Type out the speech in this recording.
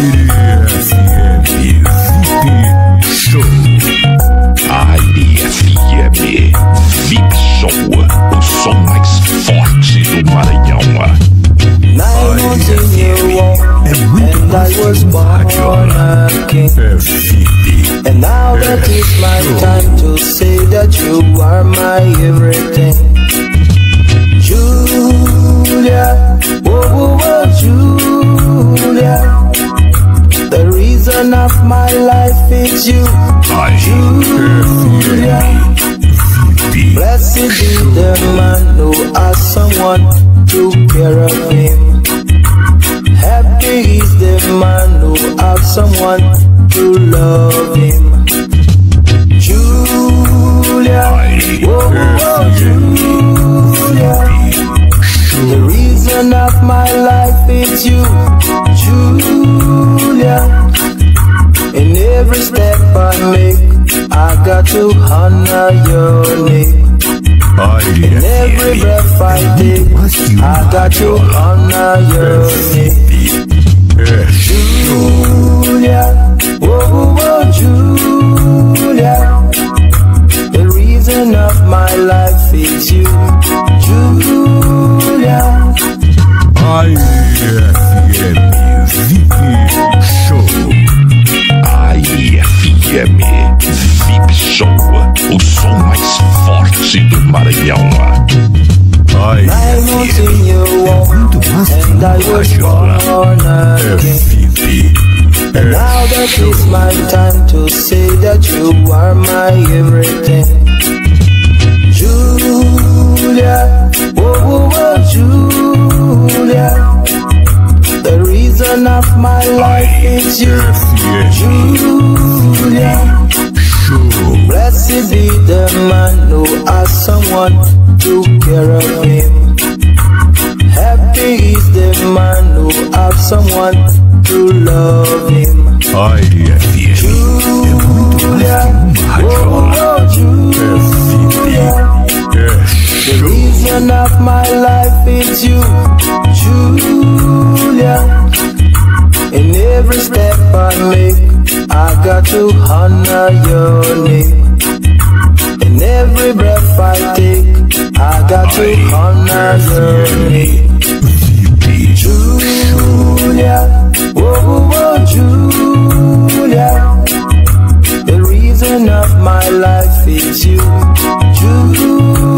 ADFM VIP Show. ADFM VIP Show, o som mais forte do Maranhão. Nine months in your womb, É muito and I mais was que uma rádio. born a king. É VIP. And now that is my time to say that you are my everything. My life is you, Julia. VIP. Blessed be the man who has someone to care of him. Happy is the man who has someone to love him. Julia, oh, oh, Julia. The reason of my life is you, to honor your name. In every breath I take, I got to honor your name. Forte do Maranhão. Nine months in your womb, and I was born É again. VIP. And now that is my time to say that you are my everything. Julia, oh, oh, oh, Julia. The reason of my life is you, Julia. Care him. Happy is the man who has someone to love him. ADFM. Julia, oh, oh, Julia. The reason of my life is you, Julia. In every step I make, I got to honor your name. In every breath I take, I got to honor your Julia, Oh, oh, whoa, Julia. The reason of my life is you, Julia.